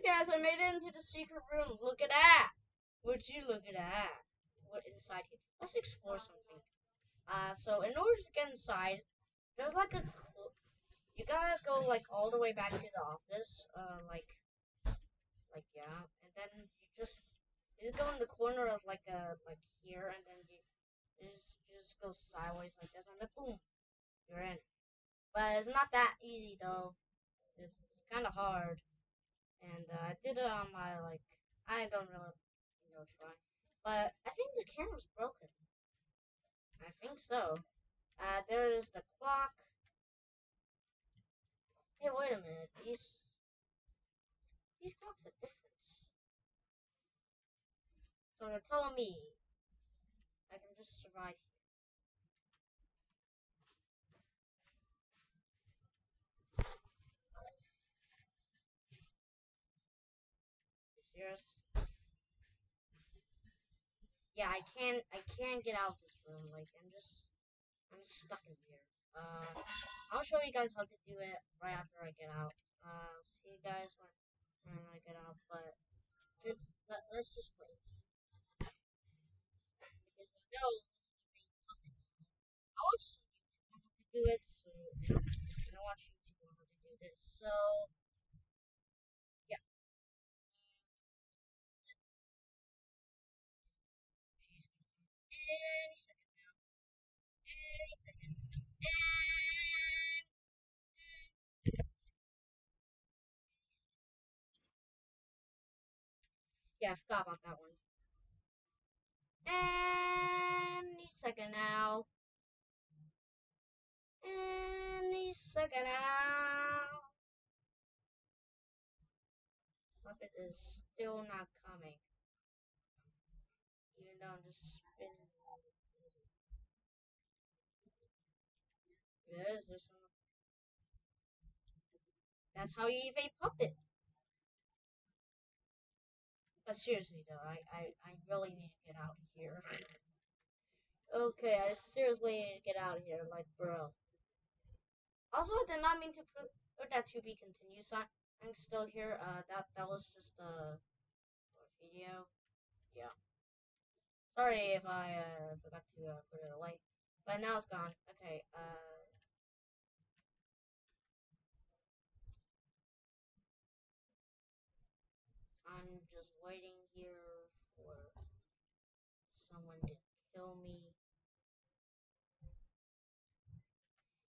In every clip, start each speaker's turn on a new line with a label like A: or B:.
A: Guys, I made it into the secret room. Look at that. What you look at that? What inside here? Let's explore something. Uh, so in order to get inside, there's like a. You gotta go like all the way back to the office. Uh, like, like yeah, and then you just you just go in the corner of like a like here, and then you, you just you just go sideways like this, and then boom, you're in. But it's not that easy though. It's, it's kind of hard and uh, I did it on my like I don't really know try, but I think the camera's broken. I think so. Uh, there is the clock. Hey, wait a minute. These these clocks are different. So you're telling me I can just survive here? Serious? Yeah, I can't. I can't get out of this room. Like I'm just. I'm stuck in here. Uh, I'll show you guys how to do it right after I get out. Uh, see you guys when when I get out. But just let, let's just wait. Because I know I watch some YouTube on how to do it, so I watch YouTube on how to do this. So yeah, I forgot about that one. Any second now. Any second now. Puppet is still not coming. Even though I'm just spinning. There's some. That's how you eat puppet. But seriously though, I, I, I really need to get out of here. okay, I seriously need to get out of here, like bro. Also, I did not mean to put, that to be continued sign. I'm still here. Uh, that that was just a video. Yeah. Sorry if I uh, forgot to uh, put it away, but now it's gone. Okay. Uh. I'm just waiting here for someone to kill me.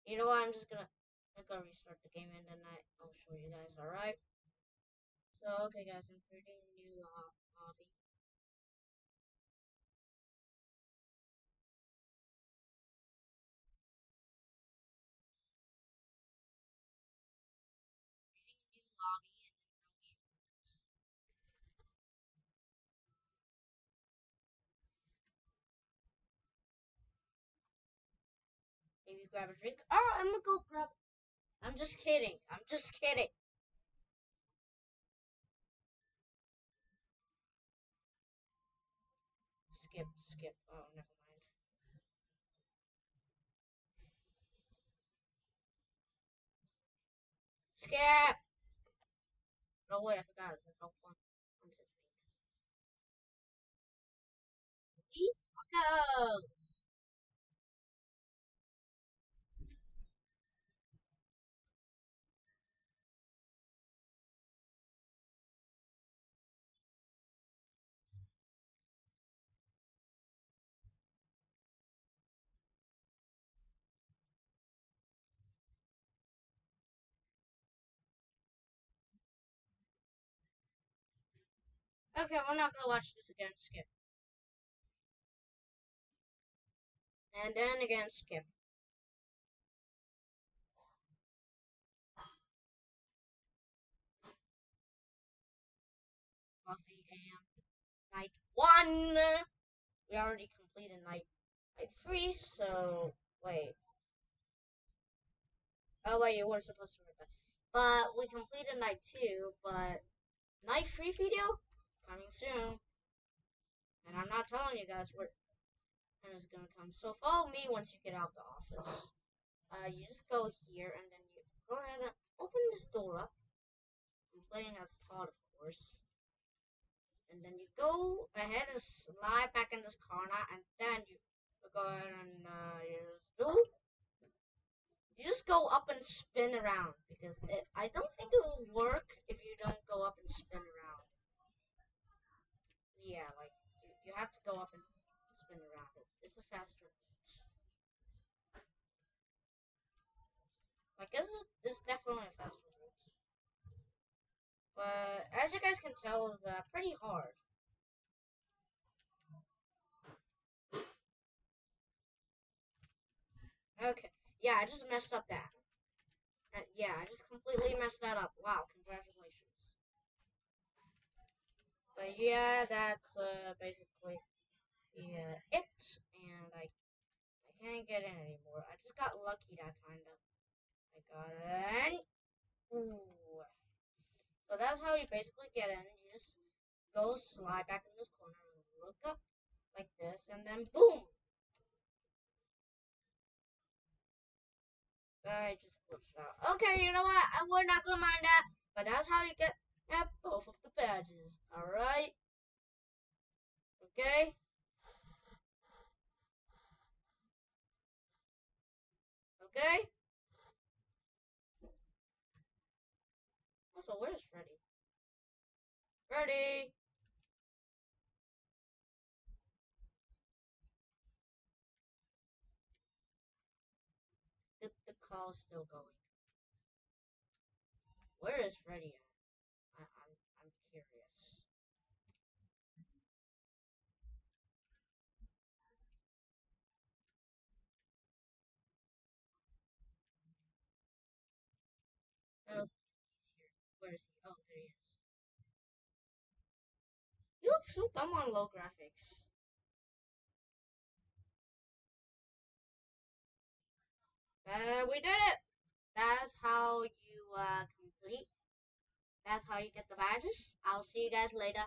A: You know what? I'm just gonna I'm gonna restart the game and then I, I'll show you guys. All right. So okay, guys, I'm creating a new uh, lo- lobby. Grab a drink. Oh, I'm gonna go grab. I'm just kidding. I'm just kidding. Skip, skip. Oh, never mind. Skip. Oh wait, I forgot. It's help one. Eat tacos. Okay, we're not gonna watch this again. Skip. And then again, skip. AM. Night one. We already completed night night three, so wait. Oh wait, you weren't supposed to read that. But we completed night two, but night three video coming soon. And I'm not telling you guys where when it's gonna come. So follow me once you get out of the office. Uh, you just go here and then you go ahead and open this door up. I'm playing as Todd, of course. And then you go ahead and slide back in this corner, and then you go ahead and uh, you just do. You just go up and spin around because it, I don't think it will work if you don't go up and spin around. Yeah, like you, you have to go up and spin around. It, it's a faster route. Like, this is, this is definitely a faster route. But as you guys can tell, it's uh, pretty hard. Okay. Yeah, I just messed up that. Uh, yeah, I just completely messed that up. Wow, congratulations. But yeah, that's uh, basically yeah, it. And I, I can't get in anymore. I just got lucky that time though. I got in. Ooh. So that's how you basically get in. You just go slide back in this corner and look up like this, and then boom, I just glitched out. Okay, you know what? We're not gonna mind that. But that's how you get at both of the badges. Alright? Okay? Okay? Also, where's Freddy? Freddy! The call still going? Where is Freddy at? I, I'm, I'm curious. Oh, Where is he? Oh, there he is. You look so dumb on low graphics. Uh, we did it! That's how you uh, complete. That's how you get the badges. I'll see you guys later.